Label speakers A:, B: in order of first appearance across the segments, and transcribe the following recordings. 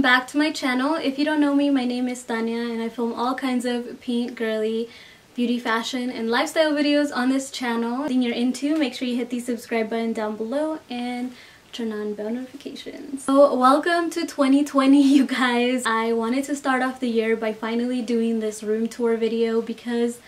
A: welcome back to my channel. If you don't know me, my name is Thania and I film all kinds of pink, girly, beauty, fashion, and lifestyle videos on this channel. If you're into, make sure you hit the subscribe button down below and turn on bell notifications. So welcome to 2020 you guys. I wanted to start off the year by finally doing this room tour video because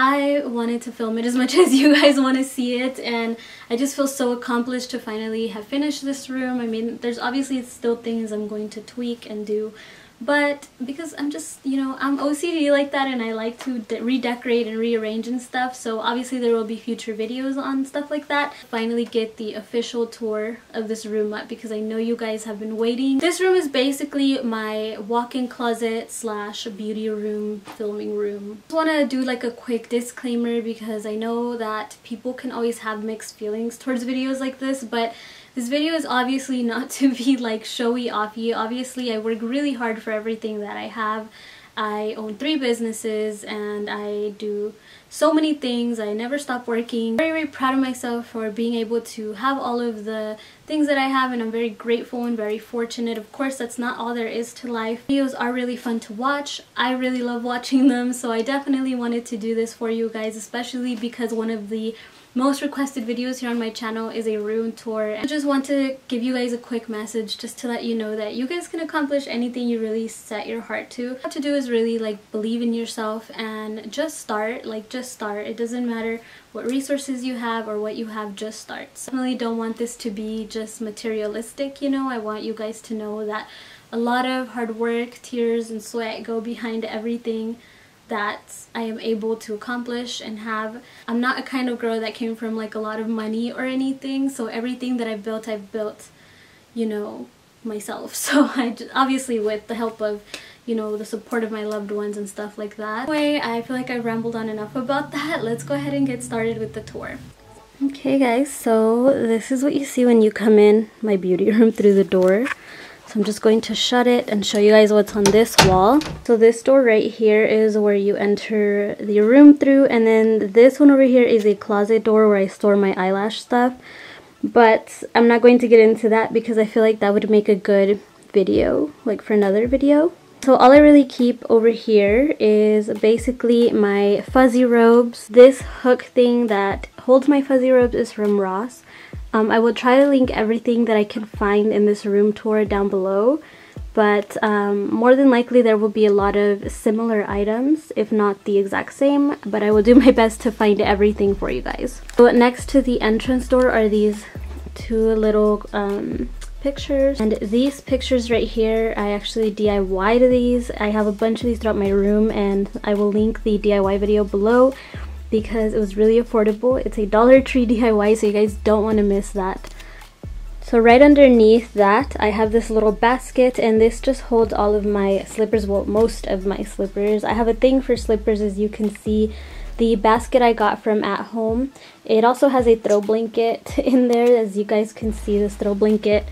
A: I wanted to film it as much as you guys want to see it and I just feel so accomplished to finally have finished this room. I mean, there's obviously still things I'm going to tweak and do but because I'm just, you know, I'm OCD like that and I like to redecorate and rearrange and stuff, so obviously there will be future videos on stuff like that. Finally get the official tour of this room up because I know you guys have been waiting. This room is basically my walk-in closet slash beauty room, filming room. Just want to do like a quick disclaimer because I know that people can always have mixed feelings towards videos like this, but this video is obviously not to be like showy offy. Obviously I work really hard for everything that I have. I own three businesses and I do so many things. I never stop working. Very, very proud of myself for being able to have all of the things that I have and I'm very grateful and very fortunate. Of course, that's not all there is to life. Videos are really fun to watch. I really love watching them, so I definitely wanted to do this for you guys, especially because one of the most requested videos here on my channel is a room tour. I just want to give you guys a quick message just to let you know that you guys can accomplish anything you really set your heart to. What to do is really like believe in yourself and just start, like just start. It doesn't matter what resources you have or what you have, just start. So I definitely don't want this to be just materialistic, you know. I want you guys to know that a lot of hard work, tears, and sweat go behind everything that I am able to accomplish and have. I'm not a kind of girl that came from like a lot of money or anything, so everything that I've built, I've built, you know, myself. So I just, obviously with the help of, you know, the support of my loved ones and stuff like that. Anyway, I feel like I rambled on enough about that. Let's go ahead and get started with the tour. Okay guys, so this is what you see when you come in my beauty room through the door. So I'm just going to shut it and show you guys what's on this wall. So this door right here is where you enter the room through and then this one over here is a closet door where I store my eyelash stuff. But I'm not going to get into that because I feel like that would make a good video, like for another video. So all I really keep over here is basically my fuzzy robes. This hook thing that holds my fuzzy robes is from Ross. Um, I will try to link everything that I can find in this room tour down below but um, more than likely there will be a lot of similar items if not the exact same but I will do my best to find everything for you guys. So next to the entrance door are these two little um, pictures and these pictures right here I actually DIY'd these. I have a bunch of these throughout my room and I will link the DIY video below because it was really affordable. It's a Dollar Tree DIY, so you guys don't want to miss that. So right underneath that, I have this little basket, and this just holds all of my slippers, well, most of my slippers. I have a thing for slippers, as you can see. The basket I got from at home. It also has a throw blanket in there, as you guys can see, this throw blanket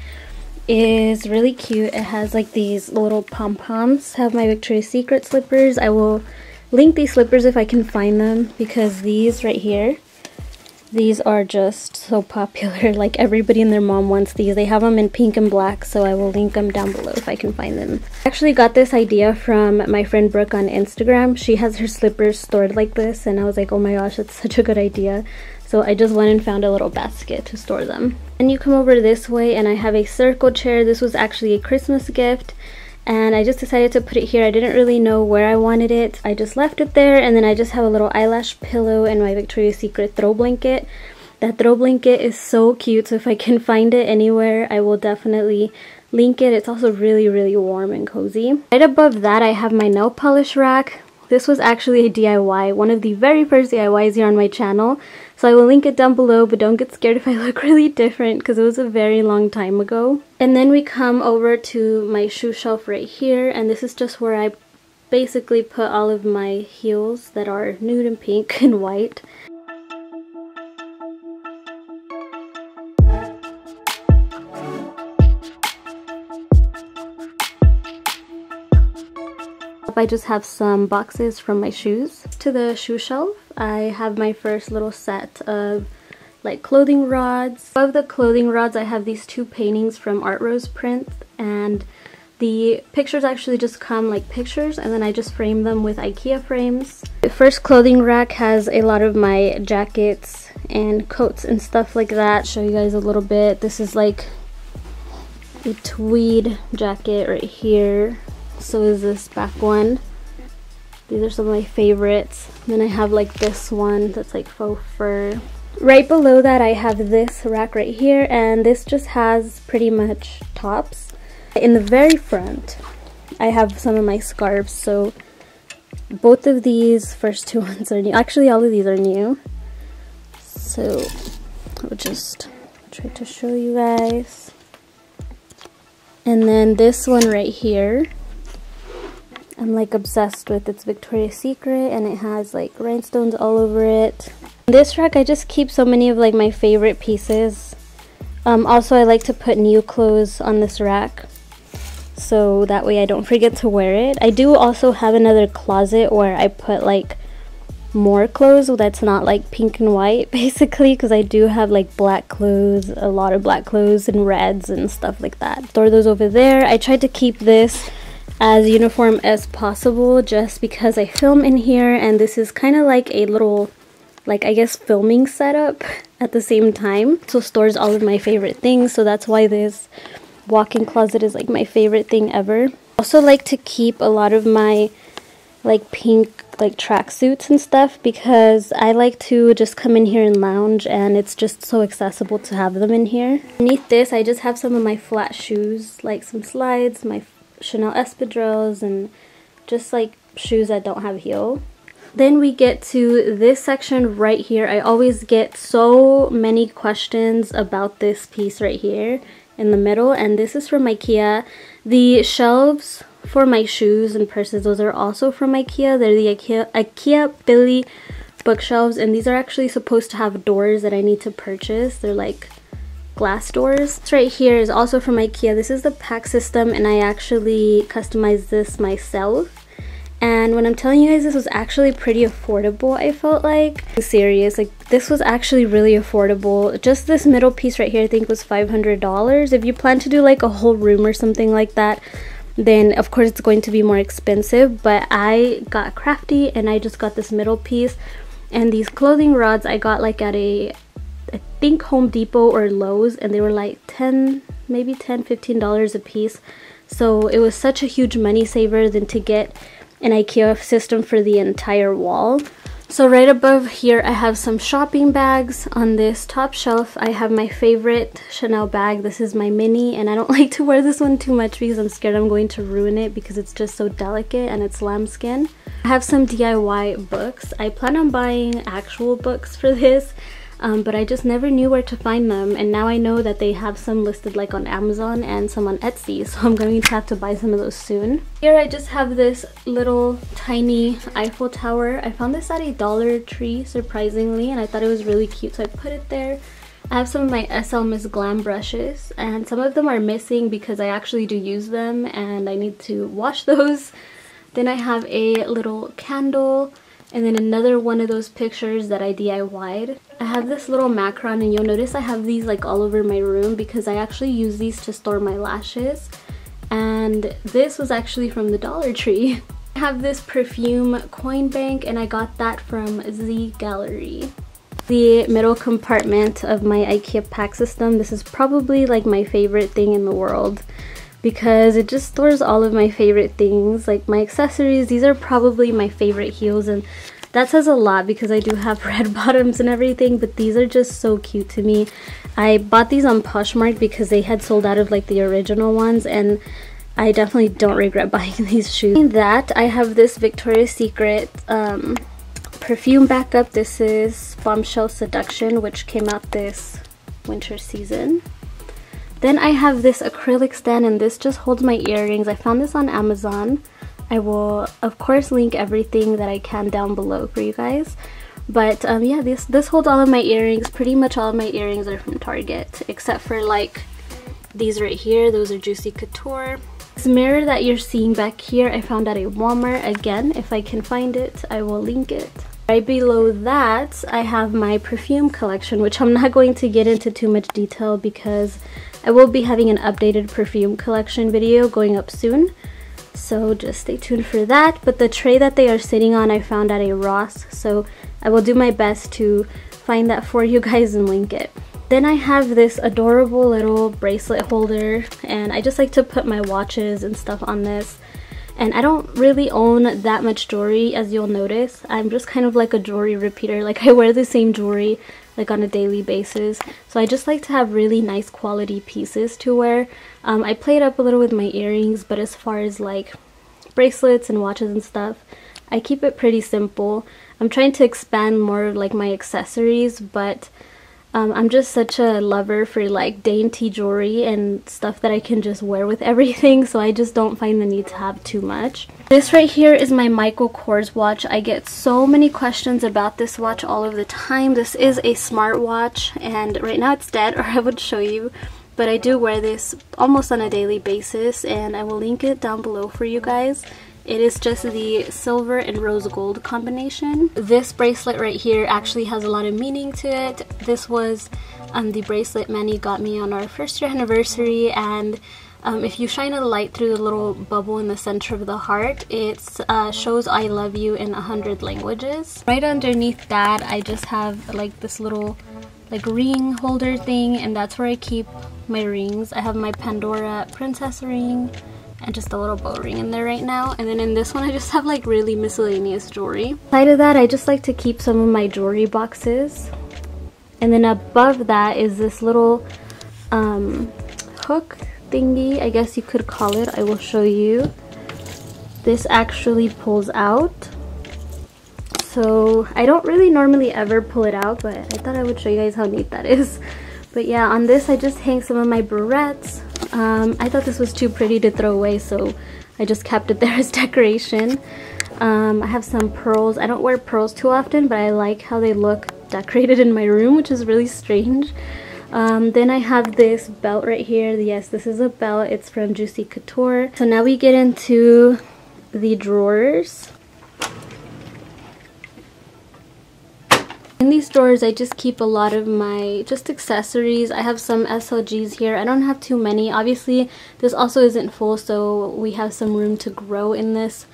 A: is really cute. It has like these little pom-poms. have my Victoria's Secret slippers. I will link these slippers if I can find them because these right here these are just so popular. Like everybody and their mom wants these. They have them in pink and black so I will link them down below if I can find them. I actually got this idea from my friend Brooke on Instagram. She has her slippers stored like this and I was like oh my gosh that's such a good idea. So I just went and found a little basket to store them. And you come over this way and I have a circle chair. This was actually a Christmas gift and I just decided to put it here. I didn't really know where I wanted it. I just left it there and then I just have a little eyelash pillow and my Victoria's Secret throw blanket. That throw blanket is so cute so if I can find it anywhere I will definitely link it. It's also really really warm and cozy. Right above that I have my nail polish rack. This was actually a DIY, one of the very first DIYs here on my channel. So I will link it down below, but don't get scared if I look really different because it was a very long time ago. And then we come over to my shoe shelf right here, and this is just where I basically put all of my heels that are nude and pink and white. I just have some boxes from my shoes. To the shoe shelf, I have my first little set of like clothing rods. Above the clothing rods, I have these two paintings from Art Rose Print and The pictures actually just come like pictures and then I just frame them with Ikea frames. The first clothing rack has a lot of my jackets and coats and stuff like that. Show you guys a little bit. This is like a tweed jacket right here. So is this back one. These are some of my favorites. Then I have like this one that's like faux fur. Right below that I have this rack right here and this just has pretty much tops. In the very front I have some of my scarves so both of these first two ones are new. Actually all of these are new. So I'll just try to show you guys. And then this one right here I'm like obsessed with. It's Victoria's Secret and it has like rhinestones all over it. This rack I just keep so many of like my favorite pieces. Um, also I like to put new clothes on this rack so that way I don't forget to wear it. I do also have another closet where I put like more clothes that's not like pink and white basically because I do have like black clothes, a lot of black clothes and reds and stuff like that. Throw those over there. I tried to keep this as uniform as possible just because I film in here and this is kind of like a little like I guess filming setup at the same time so stores all of my favorite things so that's why this walk-in closet is like my favorite thing ever also like to keep a lot of my like pink like tracksuits and stuff because I like to just come in here and lounge and it's just so accessible to have them in here. Beneath this I just have some of my flat shoes like some slides, my Chanel espadrilles and just like shoes that don't have heel. Then we get to this section right here. I always get so many questions about this piece right here in the middle and this is from Ikea. The shelves for my shoes and purses, those are also from Ikea. They're the Ikea, Ikea Billy bookshelves and these are actually supposed to have doors that I need to purchase. They're like glass doors. This right here is also from Ikea. This is the PAX system and I actually customized this myself. And when I'm telling you guys this was actually pretty affordable, I felt like. I'm serious, like this was actually really affordable. Just this middle piece right here I think was $500. If you plan to do like a whole room or something like that, then of course it's going to be more expensive. But I got crafty and I just got this middle piece. And these clothing rods I got like at a I think Home Depot or Lowe's and they were like 10 maybe 10 15 dollars a piece. So it was such a huge money saver than to get an Ikea system for the entire wall. So right above here I have some shopping bags. On this top shelf I have my favorite Chanel bag. This is my mini and I don't like to wear this one too much because I'm scared I'm going to ruin it because it's just so delicate and it's lambskin. I have some DIY books. I plan on buying actual books for this um, but I just never knew where to find them and now I know that they have some listed like on Amazon and some on Etsy so I'm going to have to buy some of those soon. Here I just have this little tiny Eiffel Tower. I found this at a Dollar Tree surprisingly and I thought it was really cute so I put it there. I have some of my SL Miss Glam brushes and some of them are missing because I actually do use them and I need to wash those. Then I have a little candle and then another one of those pictures that I DIY'd. I have this little macron and you'll notice I have these like all over my room because I actually use these to store my lashes. And this was actually from the Dollar Tree. I have this perfume coin bank and I got that from Z Gallerie. The middle compartment of my IKEA PAX system, this is probably like my favorite thing in the world because it just stores all of my favorite things like my accessories these are probably my favorite heels and that says a lot because I do have red bottoms and everything but these are just so cute to me I bought these on Poshmark because they had sold out of like the original ones and I definitely don't regret buying these shoes. In that I have this Victoria's Secret um, perfume backup. This is Bombshell Seduction which came out this winter season. Then I have this acrylic stand and this just holds my earrings. I found this on Amazon. I will of course link everything that I can down below for you guys. But um, yeah, this, this holds all of my earrings. Pretty much all of my earrings are from Target except for like these right here. Those are Juicy Couture. This mirror that you're seeing back here I found at a Walmart. Again, if I can find it, I will link it. Right below that, I have my perfume collection, which I'm not going to get into too much detail because I will be having an updated perfume collection video going up soon. So just stay tuned for that. But the tray that they are sitting on I found at a Ross. So I will do my best to find that for you guys and link it. Then I have this adorable little bracelet holder and I just like to put my watches and stuff on this. And I don't really own that much jewelry as you'll notice. I'm just kind of like a jewelry repeater. Like I wear the same jewelry like on a daily basis. So I just like to have really nice quality pieces to wear. Um, I played up a little with my earrings but as far as like bracelets and watches and stuff, I keep it pretty simple. I'm trying to expand more like my accessories but um, I'm just such a lover for like dainty jewelry and stuff that I can just wear with everything so I just don't find the need to have too much. This right here is my Michael Kors watch. I get so many questions about this watch all of the time. This is a smartwatch and right now it's dead or I would show you but I do wear this almost on a daily basis and I will link it down below for you guys. It is just the silver and rose gold combination. This bracelet right here actually has a lot of meaning to it. This was um, the bracelet Manny got me on our first year anniversary and um, if you shine a light through the little bubble in the center of the heart, it uh, shows I love you in a hundred languages. Right underneath that, I just have like this little like ring holder thing and that's where I keep my rings. I have my Pandora princess ring, and just a little bow ring in there right now. And then in this one, I just have like really miscellaneous jewelry. Side of that, I just like to keep some of my jewelry boxes. And then above that is this little um, hook thingy, I guess you could call it. I will show you. This actually pulls out. So I don't really normally ever pull it out, but I thought I would show you guys how neat that is. But yeah, on this I just hang some of my barrettes, um, I thought this was too pretty to throw away, so I just kept it there as decoration. Um, I have some pearls. I don't wear pearls too often, but I like how they look decorated in my room, which is really strange. Um, then I have this belt right here. Yes, this is a belt. It's from Juicy Couture. So now we get into the drawers. In these drawers, I just keep a lot of my just accessories. I have some SLGs here. I don't have too many. Obviously, this also isn't full, so we have some room to grow in this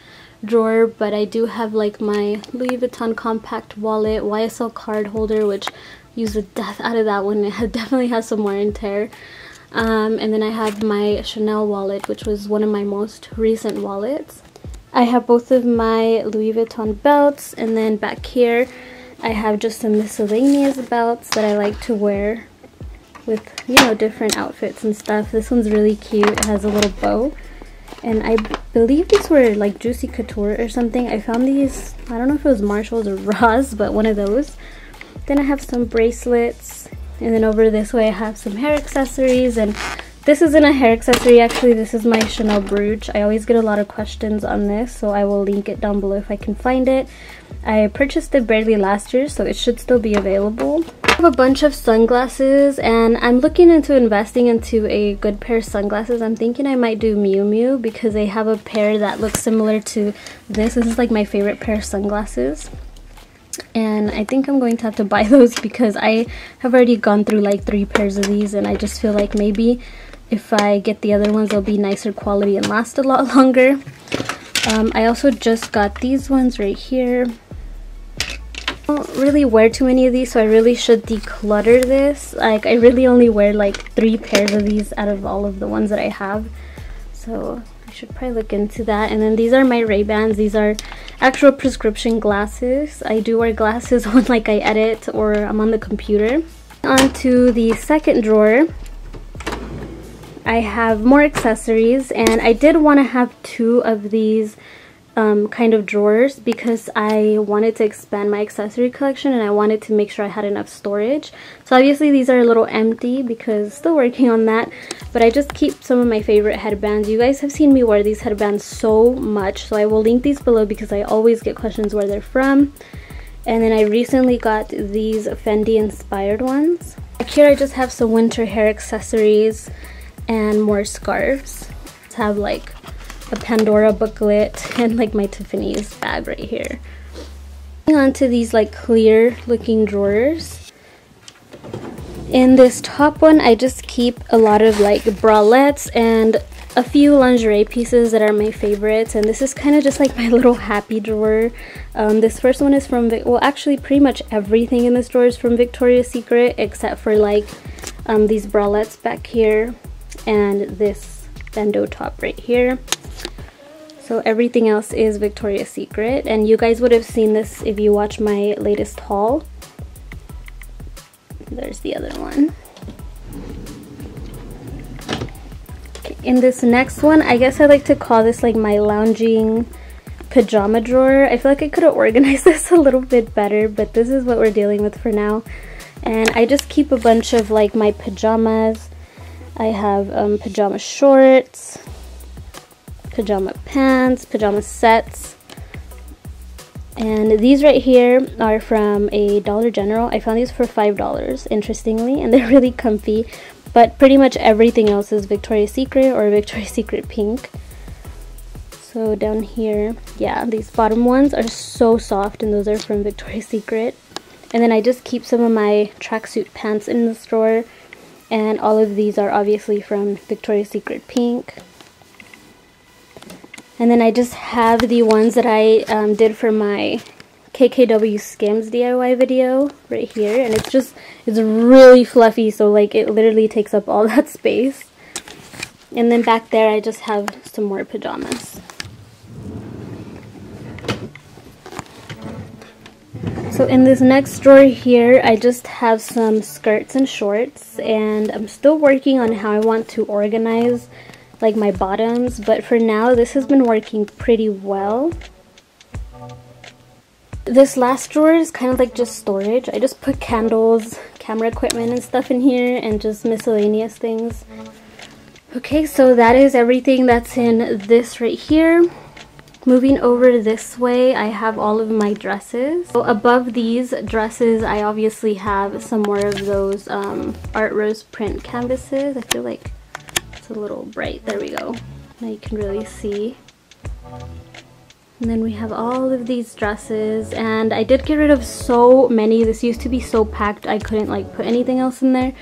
A: drawer. But I do have like my Louis Vuitton compact wallet, YSL card holder, which use the death out of that one. It definitely has some wear and tear. Um, and then I have my Chanel wallet, which was one of my most recent wallets. I have both of my Louis Vuitton belts, and then back here, I have just some miscellaneous belts that I like to wear with, you know, different outfits and stuff. This one's really cute. It has a little bow. And I believe these were like Juicy Couture or something. I found these, I don't know if it was Marshalls or Ross, but one of those. Then I have some bracelets. And then over this way I have some hair accessories. And this isn't a hair accessory actually. This is my Chanel brooch. I always get a lot of questions on this. So I will link it down below if I can find it. I purchased it barely last year, so it should still be available. I have a bunch of sunglasses, and I'm looking into investing into a good pair of sunglasses. I'm thinking I might do Miu Miu because they have a pair that looks similar to this. This is like my favorite pair of sunglasses. And I think I'm going to have to buy those because I have already gone through like three pairs of these and I just feel like maybe if I get the other ones they'll be nicer quality and last a lot longer. Um, I also just got these ones right here don't really wear too many of these so I really should declutter this. Like I really only wear like three pairs of these out of all of the ones that I have. So I should probably look into that. And then these are my Ray-Bans. These are actual prescription glasses. I do wear glasses when like I edit or I'm on the computer. On to the second drawer I have more accessories. And I did want to have two of these um, kind of drawers because I wanted to expand my accessory collection and I wanted to make sure I had enough storage. So obviously these are a little empty because still working on that. But I just keep some of my favorite headbands. You guys have seen me wear these headbands so much. So I will link these below because I always get questions where they're from. And then I recently got these Fendi inspired ones. Back here I just have some winter hair accessories and more scarves. To have like a Pandora booklet and like my Tiffany's bag right here. On to these like clear looking drawers. In this top one, I just keep a lot of like bralettes and a few lingerie pieces that are my favorites and this is kind of just like my little happy drawer um, this first one is from well actually pretty much everything in this drawer is from Victoria's Secret except for like um, these bralettes back here and this bandeau top right here so everything else is Victoria's Secret and you guys would have seen this if you watch my latest haul there's the other one in this next one, I guess I like to call this like my lounging pajama drawer. I feel like I could have organized this a little bit better, but this is what we're dealing with for now. And I just keep a bunch of like my pajamas. I have um, pajama shorts, pajama pants, pajama sets. And these right here are from a Dollar General. I found these for $5, interestingly, and they're really comfy. But pretty much everything else is Victoria's Secret or Victoria's Secret pink. So down here, yeah, these bottom ones are so soft and those are from Victoria's Secret. And then I just keep some of my tracksuit pants in the store. And all of these are obviously from Victoria's Secret pink. And then I just have the ones that I um, did for my KKW Skims DIY video right here. And it's just it's really fluffy so like it literally takes up all that space. And then back there I just have some more pajamas. So in this next drawer here I just have some skirts and shorts. And I'm still working on how I want to organize like my bottoms but for now this has been working pretty well this last drawer is kind of like just storage. I just put candles, camera equipment and stuff in here and just miscellaneous things. Okay, so that is everything that's in this right here. Moving over this way, I have all of my dresses. So above these dresses, I obviously have some more of those um, Art Rose print canvases. I feel like it's a little bright. There we go. Now you can really see. And then we have all of these dresses and I did get rid of so many. This used to be so packed I couldn't like put anything else in there.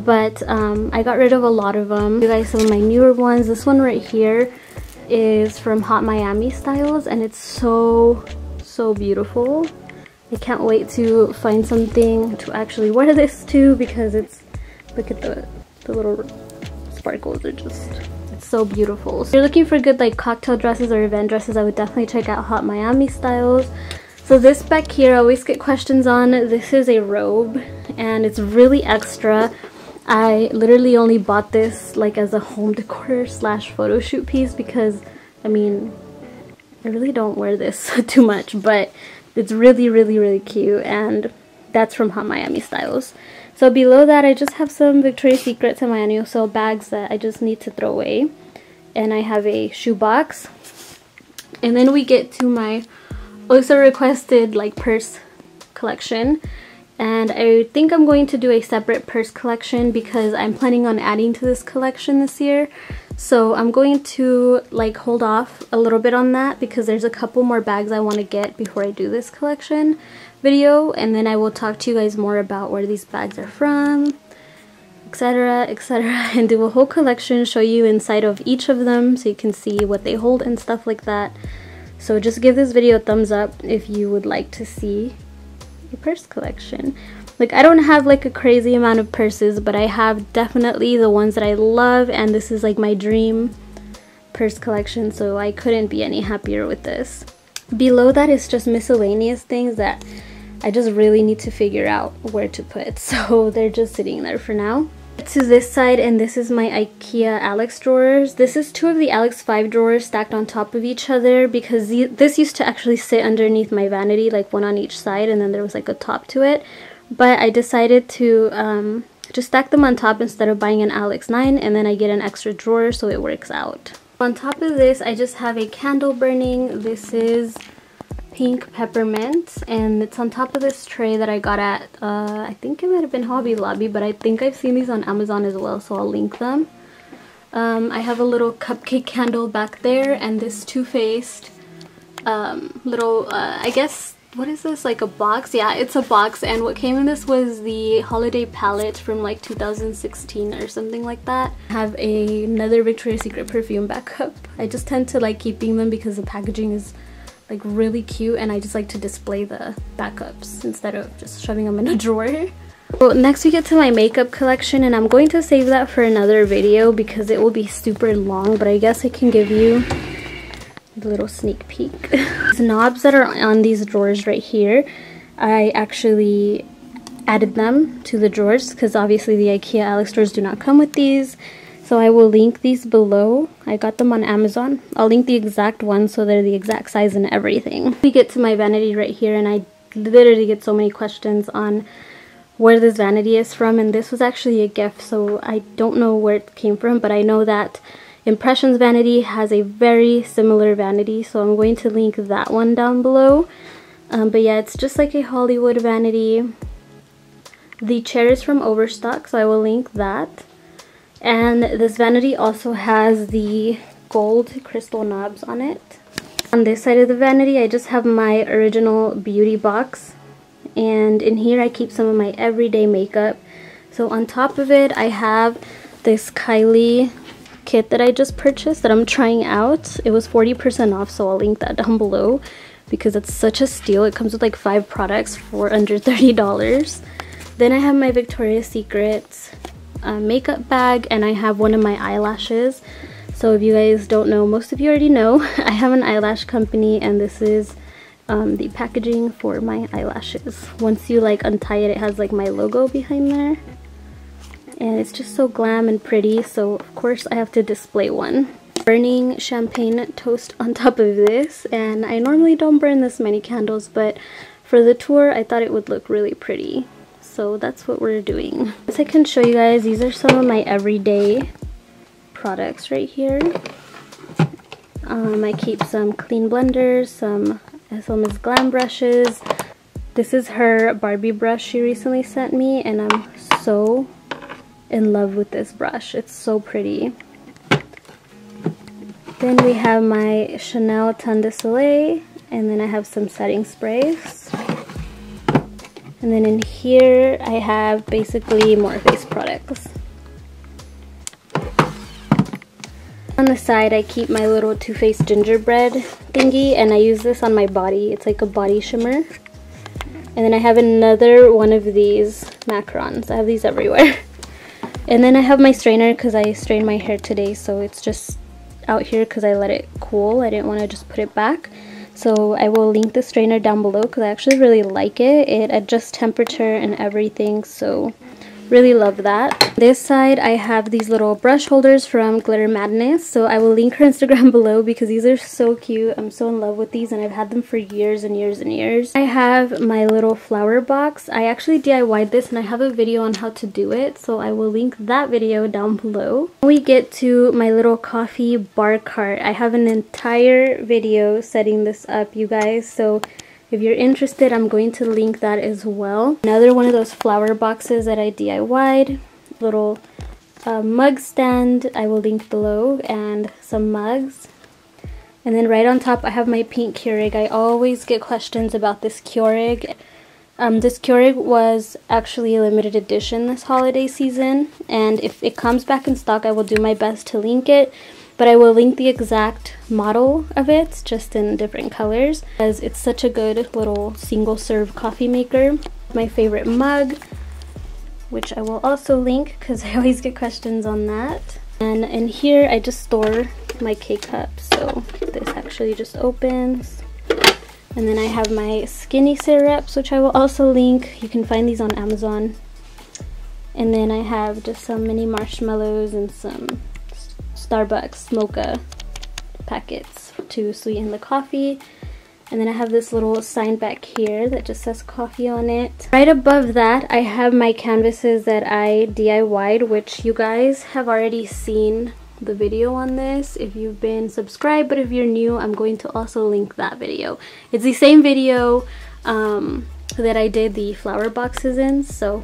A: But um, I got rid of a lot of them. You guys some of my newer ones. This one right here is from Hot Miami Styles and it's so, so beautiful. I can't wait to find something to actually wear this to because it's, look at the, the little sparkles are just so beautiful. So if you're looking for good like cocktail dresses or event dresses, I would definitely check out Hot Miami Styles. So this back here, I always get questions on. This is a robe and it's really extra. I literally only bought this like as a home decor slash photo shoot piece because I mean, I really don't wear this too much, but it's really, really, really cute and that's from Hot Miami Styles. So below that, I just have some Victoria's Secret and my annual sale bags that I just need to throw away. And I have a shoebox. And then we get to my also requested like purse collection. And I think I'm going to do a separate purse collection because I'm planning on adding to this collection this year. So I'm going to like hold off a little bit on that because there's a couple more bags I want to get before I do this collection video and then I will talk to you guys more about where these bags are from etc etc and do a whole collection show you inside of each of them so you can see what they hold and stuff like that. So just give this video a thumbs up if you would like to see a purse collection. Like I don't have like a crazy amount of purses but I have definitely the ones that I love and this is like my dream purse collection so I couldn't be any happier with this. Below that is just miscellaneous things that I just really need to figure out where to put. So they're just sitting there for now. To this side, and this is my IKEA Alex drawers. This is two of the Alex 5 drawers stacked on top of each other because this used to actually sit underneath my vanity, like one on each side, and then there was like a top to it. But I decided to um, just stack them on top instead of buying an Alex 9, and then I get an extra drawer so it works out. On top of this, I just have a candle burning. This is pink peppermint and it's on top of this tray that I got at uh, I think it might have been Hobby Lobby but I think I've seen these on Amazon as well so I'll link them. Um, I have a little cupcake candle back there and this Too Faced um, little uh, I guess what is this like a box? Yeah it's a box and what came in this was the holiday palette from like 2016 or something like that. I have a, another Victoria's Secret perfume backup I just tend to like keeping them because the packaging is like really cute and I just like to display the backups instead of just shoving them in a drawer well, next we get to my makeup collection and I'm going to save that for another video because it will be super long but I guess I can give you a little sneak peek. the knobs that are on these drawers right here, I actually added them to the drawers because obviously the IKEA Alex drawers do not come with these. So I will link these below. I got them on Amazon. I'll link the exact ones so they're the exact size and everything. We get to my vanity right here and I literally get so many questions on where this vanity is from and this was actually a gift so I don't know where it came from but I know that Impressions Vanity has a very similar vanity, so I'm going to link that one down below. Um, but yeah, it's just like a Hollywood vanity. The chair is from Overstock, so I will link that. And this vanity also has the gold crystal knobs on it. On this side of the vanity, I just have my original beauty box. And in here, I keep some of my everyday makeup. So on top of it, I have this Kylie kit that I just purchased that I'm trying out. It was 40% off, so I'll link that down below because it's such a steal. It comes with like five products for under $30. Then I have my Victoria's Secret uh, makeup bag and I have one of my eyelashes. So if you guys don't know, most of you already know, I have an eyelash company and this is um, the packaging for my eyelashes. Once you like untie it, it has like my logo behind there and it's just so glam and pretty so of course I have to display one. Burning champagne toast on top of this and I normally don't burn this many candles but for the tour I thought it would look really pretty so that's what we're doing. As I can show you guys these are some of my everyday products right here. Um, I keep some clean blenders, some SL Glam brushes. This is her Barbie brush she recently sent me and I'm so in love with this brush. It's so pretty. Then we have my Chanel Teint de Soleil, and then I have some setting sprays. And then in here, I have basically more face products. On the side, I keep my little Too Faced gingerbread thingy, and I use this on my body. It's like a body shimmer. And then I have another one of these macarons. I have these everywhere. And then I have my strainer because I strained my hair today so it's just out here because I let it cool. I didn't want to just put it back. So I will link the strainer down below because I actually really like it. It adjusts temperature and everything so Really love that. This side I have these little brush holders from Glitter Madness. So I will link her Instagram below because these are so cute. I'm so in love with these and I've had them for years and years and years. I have my little flower box. I actually DIY'd this and I have a video on how to do it. So I will link that video down below. We get to my little coffee bar cart. I have an entire video setting this up you guys. So if you're interested, I'm going to link that as well. Another one of those flower boxes that I DIY'd. Little uh, mug stand I will link below and some mugs. And then right on top I have my pink Keurig. I always get questions about this Keurig. Um, this Keurig was actually a limited edition this holiday season and if it comes back in stock I will do my best to link it but I will link the exact model of it just in different colors as it's such a good little single serve coffee maker. My favorite mug which I will also link because I always get questions on that. And in here I just store my K-cups so this actually just opens. And then I have my skinny syrups which I will also link. You can find these on Amazon. And then I have just some mini marshmallows and some Starbucks mocha packets to sweeten the coffee. And then I have this little sign back here that just says coffee on it. Right above that, I have my canvases that I DIY'd, which you guys have already seen the video on this if you've been subscribed, but if you're new, I'm going to also link that video. It's the same video um, that I did the flower boxes in, so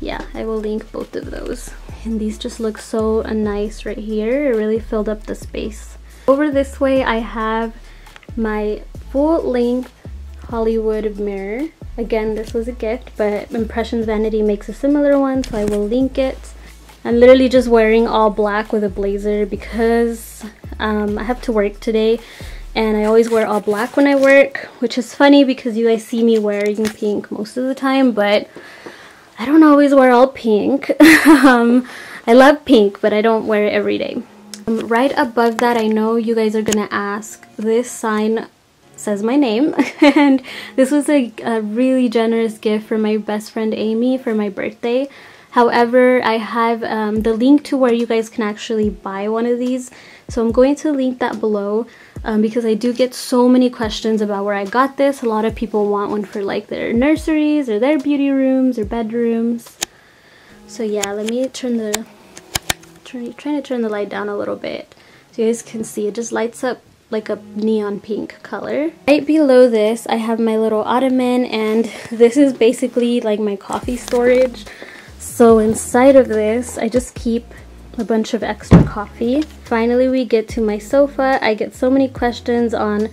A: yeah, I will link both of those and these just look so nice right here. It really filled up the space. Over this way I have my full length Hollywood mirror. Again, this was a gift, but Impressions Vanity makes a similar one, so I will link it. I'm literally just wearing all black with a blazer because um, I have to work today and I always wear all black when I work, which is funny because you guys see me wearing pink most of the time, but I don't always wear all pink. um, I love pink, but I don't wear it every day. Um, right above that, I know you guys are gonna ask, this sign says my name and this was a, a really generous gift from my best friend Amy for my birthday. However, I have um, the link to where you guys can actually buy one of these. So I'm going to link that below um, because I do get so many questions about where I got this. A lot of people want one for like their nurseries or their beauty rooms or bedrooms. So yeah, let me turn the, turn, trying to turn the light down a little bit so you guys can see. It just lights up like a neon pink color. Right below this, I have my little ottoman and this is basically like my coffee storage. So inside of this, I just keep a bunch of extra coffee. Finally, we get to my sofa. I get so many questions on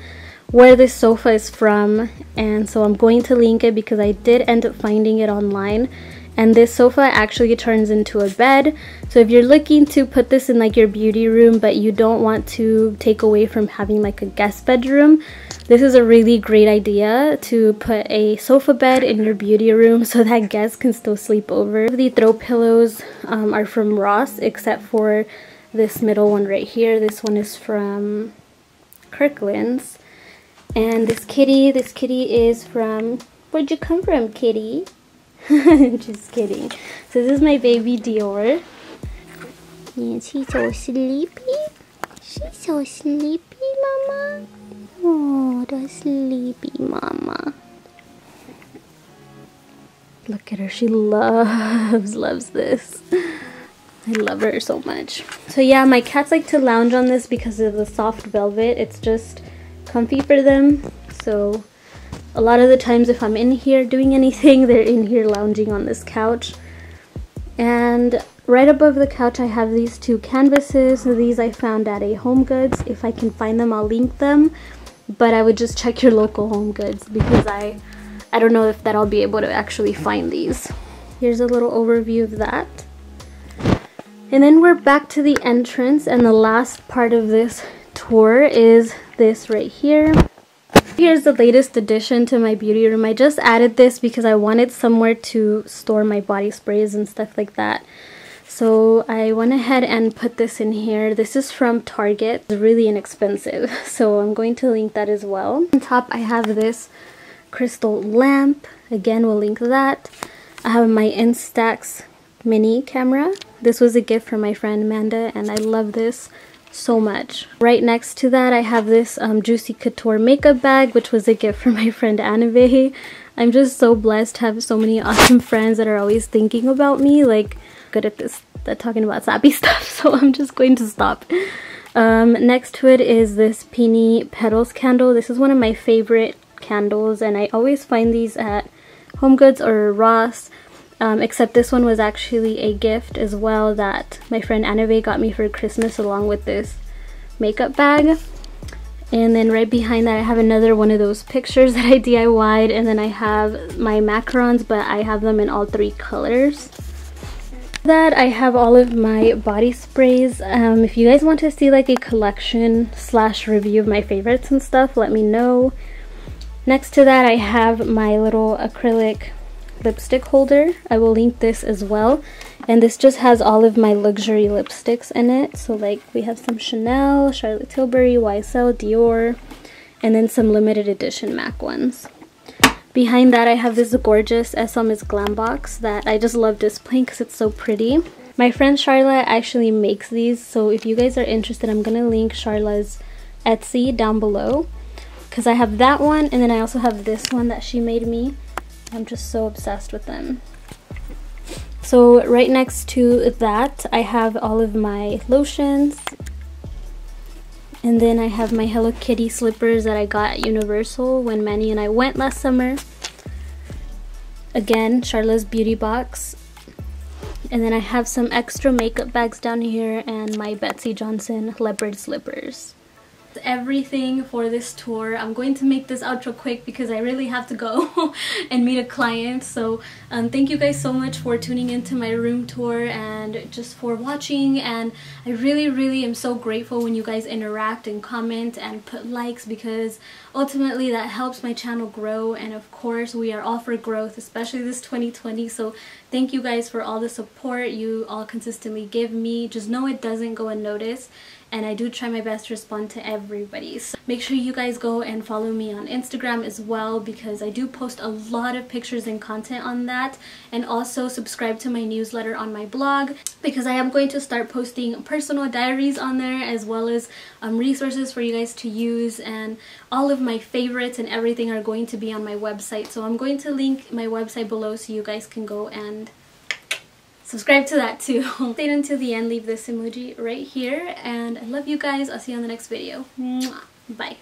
A: where this sofa is from and so I'm going to link it because I did end up finding it online and this sofa actually turns into a bed. So if you're looking to put this in like your beauty room but you don't want to take away from having like a guest bedroom this is a really great idea to put a sofa bed in your beauty room so that guests can still sleep over. The throw pillows um, are from ross except for this middle one right here. This one is from kirkland's. And this kitty this kitty is from where'd you come from kitty Just kidding. So this is my baby Dior. And she's so sleepy. She's so sleepy, Mama. Oh, the sleepy Mama. Look at her. She loves, loves this. I love her so much. So yeah, my cats like to lounge on this because of the soft velvet. It's just comfy for them. So a lot of the times if I'm in here doing anything, they're in here lounging on this couch. And right above the couch I have these two canvases. These I found at a Home Goods. If I can find them, I'll link them. But I would just check your local Home Goods because I, I don't know if that I'll be able to actually find these. Here's a little overview of that. And then we're back to the entrance and the last part of this tour is this right here. Here's the latest addition to my beauty room. I just added this because I wanted somewhere to store my body sprays and stuff like that. So I went ahead and put this in here. This is from Target. It's really inexpensive. So I'm going to link that as well. On top I have this crystal lamp. Again, we'll link that. I have my Instax mini camera. This was a gift from my friend Amanda and I love this so much. Right next to that I have this um, Juicy Couture makeup bag which was a gift from my friend Annabelle. I'm just so blessed to have so many awesome friends that are always thinking about me like good at this talking about sappy stuff so I'm just going to stop. Um, next to it is this Peony Petals candle. This is one of my favorite candles and I always find these at Home Goods or Ross um, except this one was actually a gift as well that my friend Annabelle got me for Christmas along with this makeup bag. And then right behind that I have another one of those pictures that I DIY'd and then I have my macarons but I have them in all three colors. That I have all of my body sprays. Um, if you guys want to see like a collection slash review of my favorites and stuff, let me know. Next to that I have my little acrylic lipstick holder. I will link this as well. And this just has all of my luxury lipsticks in it. So like we have some Chanel, Charlotte Tilbury, YSL, Dior, and then some limited edition MAC ones. Behind that I have this gorgeous is Glam box that I just love displaying because it's so pretty. My friend Charlotte actually makes these so if you guys are interested I'm going to link Charlotte's Etsy down below because I have that one and then I also have this one that she made me I'm just so obsessed with them. So right next to that, I have all of my lotions. And then I have my Hello Kitty slippers that I got at Universal when Manny and I went last summer. Again, Charlotte's Beauty Box. And then I have some extra makeup bags down here and my Betsey Johnson leopard slippers. Everything for this tour. I'm going to make this outro quick because I really have to go and meet a client. So um, thank you guys so much for tuning into my room tour and just for watching. And I really, really am so grateful when you guys interact and comment and put likes because ultimately that helps my channel grow. And of course, we are all for growth, especially this 2020. So thank you guys for all the support you all consistently give me. Just know it doesn't go unnoticed and I do try my best to respond to everybody. So make sure you guys go and follow me on Instagram as well because I do post a lot of pictures and content on that and also subscribe to my newsletter on my blog because I am going to start posting personal diaries on there as well as um, resources for you guys to use and all of my favorites and everything are going to be on my website. So I'm going to link my website below so you guys can go and subscribe to that too. Stay until the end, leave this emoji right here, and I love you guys. I'll see you on the next video. Bye.